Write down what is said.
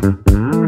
Mm-hmm.